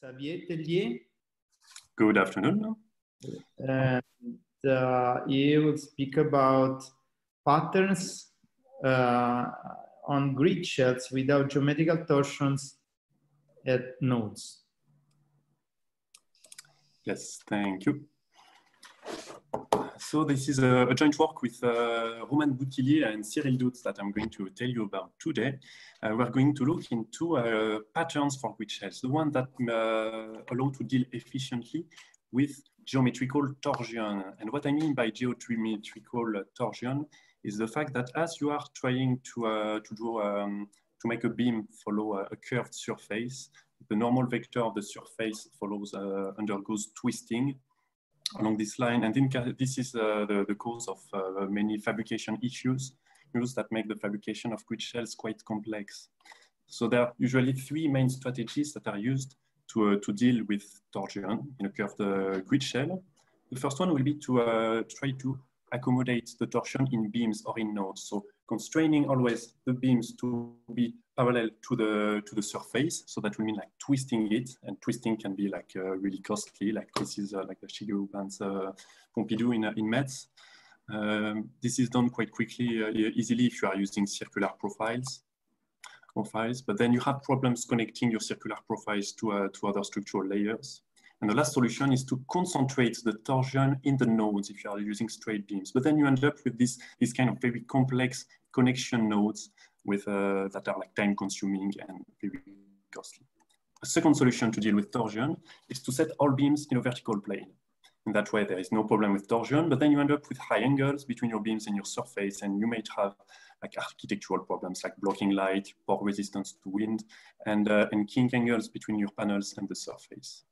Xavier Tellier. Good afternoon. And uh, he will speak about patterns uh, on grid shells without geometrical torsions at nodes. Yes, thank you. So this is a, a joint work with uh, Roman Boutillier and Cyril Douthe that I'm going to tell you about today. Uh, we're going to look into uh, patterns for grid shells, the one that uh, allow to deal efficiently with geometrical torsion. And what I mean by geometrical torsion is the fact that as you are trying to, uh, to draw, um, to make a beam follow a, a, curved surface, the normal vector of the surface follows, uh, undergoes twisting along this line. And then this is uh, the, the cause of uh, many fabrication issues that make the fabrication of grid shells quite complex. So there are usually three main strategies that are used to, uh, to deal with torsion in a curved uh, grid shell. The first one will be to uh, try to accommodate the torsion in beams or in nodes. So constraining always the beams to be parallel to the to the surface. So that will mean like twisting it, and twisting can be like uh, really costly. Like this is uh, like the Shigeru Ban's uh, Pompidou in in Metz. Um, this is done quite quickly, uh, easily if you are using circular profiles. Profiles, but then you have problems connecting your circular profiles to uh, to other structural layers. And the last solution is to concentrate the torsion in the nodes if you are using straight beams. But then you end up with this, this kind of very complex connection nodes with, uh, that are like time consuming and very costly. A second solution to deal with torsion is to set all beams in a vertical plane. In that way, there is no problem with torsion, but then you end up with high angles between your beams and your surface, and you might have like architectural problems like blocking light, poor resistance to wind, and, uh, and kink angles between your panels and the surface.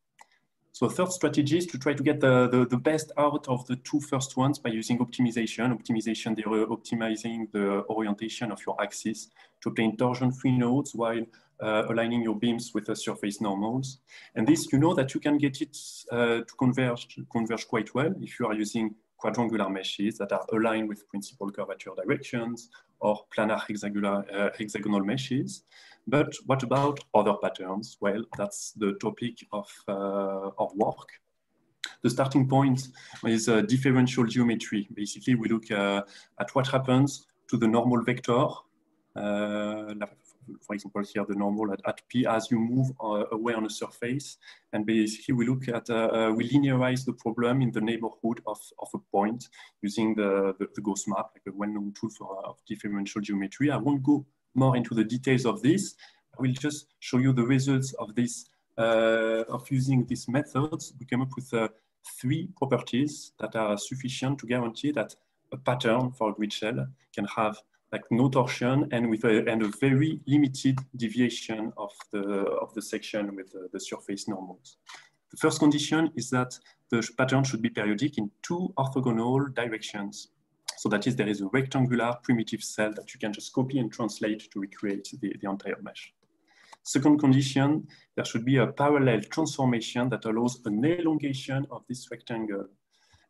So third strategy is to try to get the, the, the, best out of the two first ones by using optimization. Optimization, they are optimizing the orientation of your axis to obtain torsion-free nodes while uh, aligning your beams with the surface normals. And this, you know that you can get it uh, to converge, converge quite well if you are using quadrangular meshes that are aligned with principal curvature directions or planar hexagonal, uh, hexagonal meshes. But what about other patterns? Well, that's the topic of uh, our work. The starting point is uh, differential geometry. Basically, we look uh, at what happens to the normal vector. Uh, for example, here the normal at, at P as you move uh, away on a surface. And basically, we look at, uh, we linearize the problem in the neighborhood of, of a point using the, the, the Gauss map, like a well-known tool for differential geometry. I won't go more into the details of this, I will just show you the results of this, uh, of using these methods. We came up with uh, three properties that are sufficient to guarantee that a pattern for a grid shell can have like no torsion and with a, and a very limited deviation of the, of the section with the, the surface normals. The first condition is that the pattern should be periodic in two orthogonal directions. So that is, there is a rectangular primitive cell that you can just copy and translate to recreate the, the entire mesh. Second condition, there should be a parallel transformation that allows an elongation of this rectangle.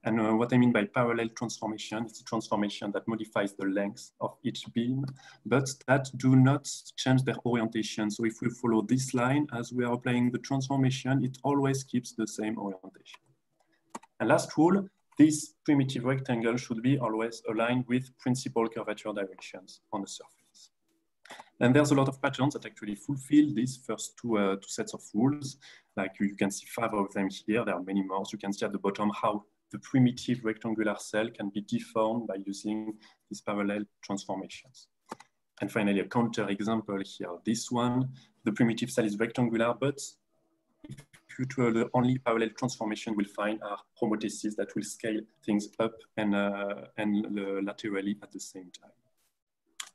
And uh, what I mean by parallel transformation is a transformation that modifies the length of each beam, but that do not change their orientation. So if we follow this line as we are applying the transformation, it always keeps the same orientation. And last rule, this primitive rectangle should be always aligned with principal curvature directions on the surface. And there's a lot of patterns that actually fulfill these first two, uh, two sets of rules. Like you, you, can see five of them here. There are many more. So you can see at the bottom how the primitive rectangular cell can be deformed by using these parallel transformations. And finally, a counter example here. This one, the primitive cell is rectangular, but if you future, the only parallel transformation we'll find are homothéses that will scale things up and, uh, and laterally at the same time.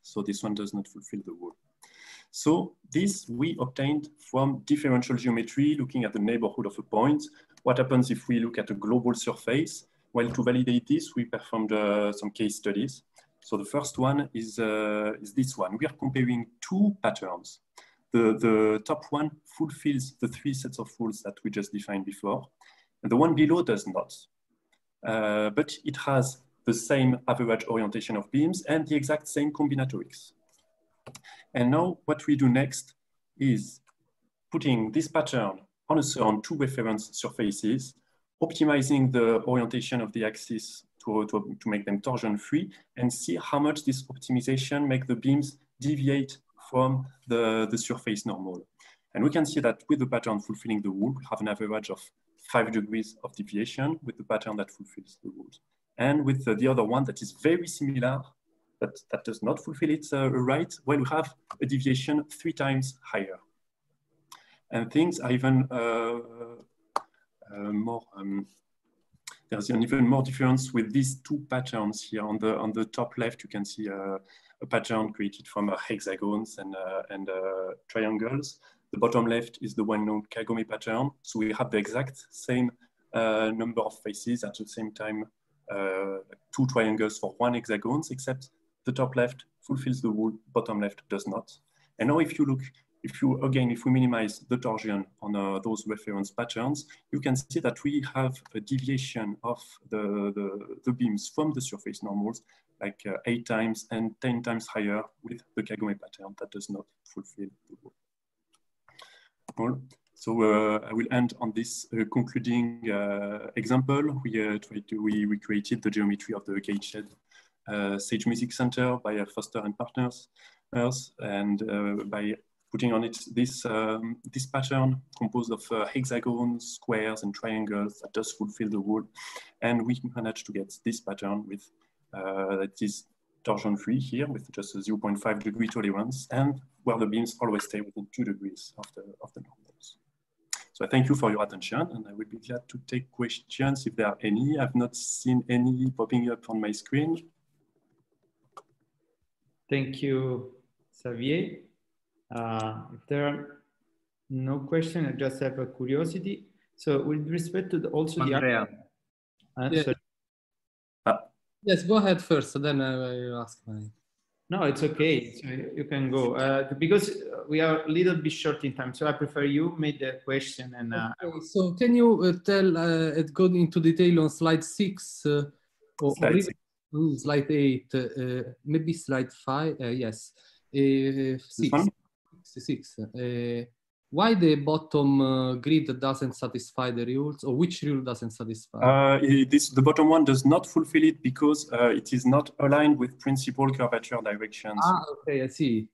So this one does not fulfill the rule. So this we obtained from differential geometry, looking at the neighborhood of a point. What happens if we look at a global surface? Well, to validate this, we performed uh, some case studies. So the first one is, uh, is this one. We are comparing two patterns. The, the top one fulfills the three sets of rules that we just defined before. And the one below does not. Uh, but it has the same average orientation of beams and the exact same combinatorics. And now what we do next is putting this pattern on, two reference surfaces, optimizing the orientation of the axis to, to, to make them torsion free and see how much this optimization make the beams deviate from the, the surface normal. And we can see that with the pattern fulfilling the rule, we have an average of five degrees of deviation with the pattern that fulfills the rules. And with the, the other one that is very similar, but that does not fulfill it uh, right, well, we have a deviation three times higher. And things are even uh, uh, more, um, there's an even more difference with these two patterns here. On the, on the top left, you can see uh, a pattern created from hexagons and, and triangles. The bottom left is the well-known Kagome pattern. So we have the exact same number of faces at the same time uh, two triangles for one hexagons, except the top left fulfills the rule, bottom left does not. And now if you look, if you, again, if we minimize the torsion on uh, those reference patterns, you can see that we have a deviation of the, the, the beams from the surface normals, like uh, eight times and 10 times higher with the Kagome pattern that does not fulfill the rule. Well, so uh, I will end on this uh, concluding uh, example. We, tried to, we, we created the geometry of the Gateshead Sage Music Center by Foster and Partners, and by putting on it this, um, this pattern composed of uh, hexagons, squares, and triangles that does fulfill the rule. And we managed to get this pattern with uh, that is torsion free here with just a 0.5 degree tolerance and where the beams always stay within two degrees of the, of the normals. So I thank you for your attention and I will be glad to take questions if there are any. I've not seen any popping up on my screen. Thank you, Xavier. Uh, if there are no questions, I just have a curiosity. So with respect to the, also Andrea. the... Uh, yeah. Uh, yes, go ahead first, then I will ask my... No, it's okay. So you can go uh, because we are a little bit short in time. So I prefer you made the question and. Uh, okay. So can you uh, tell uh, go into detail on slide six uh, or, slide, or even, mm, slide eight, uh, maybe slide five? Uh, yes, six. Six. why the bottom uh, grid doesn't satisfy the rules or which rule doesn't satisfy? Uh, this, the bottom one does not fulfill it because uh, it is not aligned with principal curvature directions. Ah, okay, I see.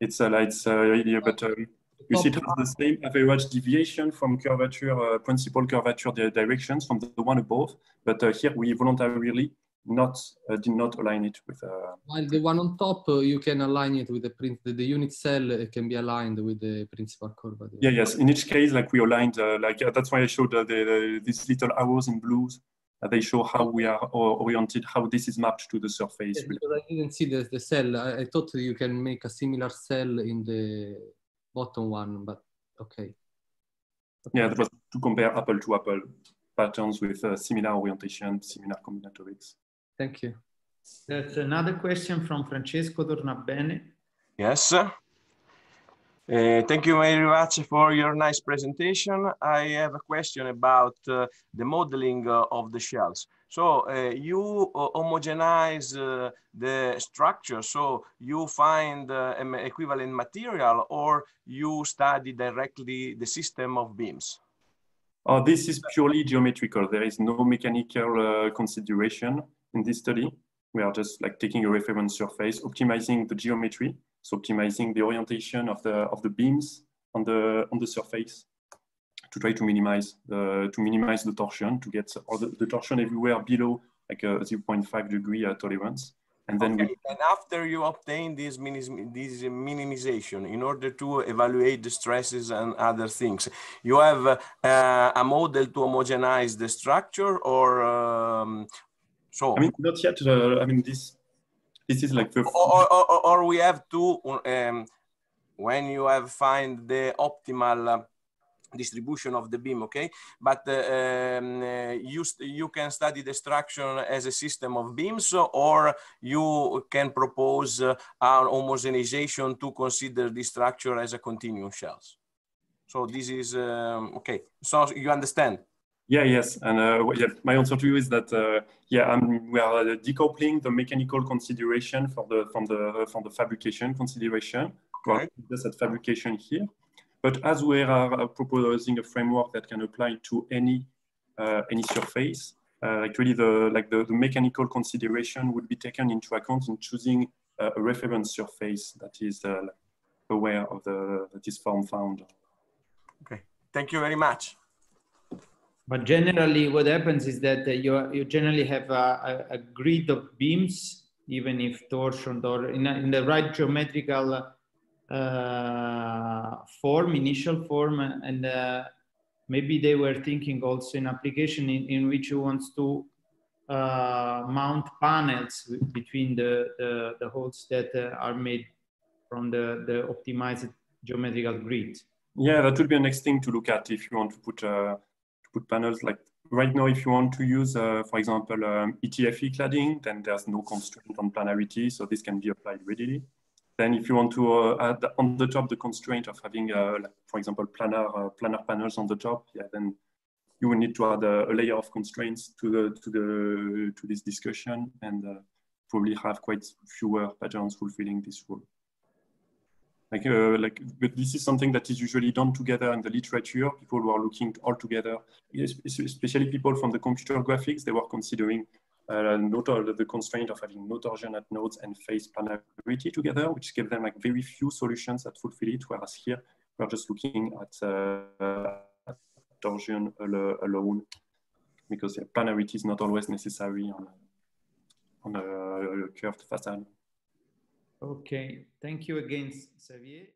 It's a it's uh, but um, you see it has the same average deviation from curvature, uh, principal curvature directions from the, the one above, but uh, here we voluntarily not uh, did not align it with. Uh, While the one on top, uh, you can align it with the print. The, the unit cell uh, can be aligned with the principal curve. Yeah, yes. In each case, like we aligned, uh, like uh, that's why I showed the, the, these little arrows in blues. they show how we are oriented, how this is mapped to the surface. Yes, I didn't see the, the cell. I, I thought you can make a similar cell in the bottom one, but okay. okay. Yeah, that was to compare apple to apple patterns with similar orientation, similar combinatorics. Thank you. That's another question from Francesco Tornabene. Yes. Uh, thank you very much for your nice presentation. I have a question about uh, the modeling uh, of the shells. So uh, you uh, homogenize uh, the structure, so you find an equivalent material or you study directly the system of beams? Oh, this is purely geometrical. There is no mechanical consideration in this study. We are just like taking a reference surface, optimizing the geometry, so optimizing the orientation of the of the beams on the on the surface to try to minimize the to minimize the torsion to get all the, the torsion everywhere below like a 0.5 degree uh, tolerance. And then okay. we... and after you obtain this, minim this minimization in order to evaluate the stresses and other things, you have uh, a model to homogenize the structure or um, so I mean, not yet. Uh, I mean, this this is like the or, or, or we have to um, when you have find the optimal uh, distribution of the beam okay? But uh, um, uh, you you can study the structure as a system of beams or you can propose uh, an homogenization to consider the structure as a continuum shells. So this is um, okay. So you understand yeah, yes, and uh, yeah, my answer to you is that uh, yeah, um, we are uh, decoupling the mechanical consideration for the from the from the fabrication consideration. Okay. Just at fabrication here, But as we are proposing a framework that can apply to any uh, any surface, uh, actually the like the, the, mechanical consideration would be taken into account in choosing uh, a reference surface that is uh, aware of the that is form found. Okay, thank you very much. But generally, what happens is that uh, you you generally have a, a, a, grid of beams, even if torsioned or in, a, in the right geometrical uh, form, initial form, and uh, maybe they were thinking also in application in, in which you want to uh, mount panels between the, the, the holes that uh, are made from the, the optimized geometrical grid. Yeah, that would be a next thing to look at if you want to put to panels like right now. If you want to use, uh, for example, um, ETFE cladding, then there's no constraint on planarity, so this can be applied readily. Then if you want to uh, add on the top the constraint of having, uh, like, for example, planar, uh, planar panels on the top, yeah, then you will need to add a, a, layer of constraints to the to the to this discussion and uh, probably have quite fewer patterns fulfilling this rule. Like, uh, like, but this is something that is usually done together in the literature. People who are looking all together, especially people from the computer graphics, they were considering uh, the constraint of having no torsion at nodes and face planarity together, which gave them like very few solutions that fulfill it. Whereas here, we're just looking at, uh, torsion al alone because planarity is not always necessary on, on a curved facade. Okay, thank you again, Xavier.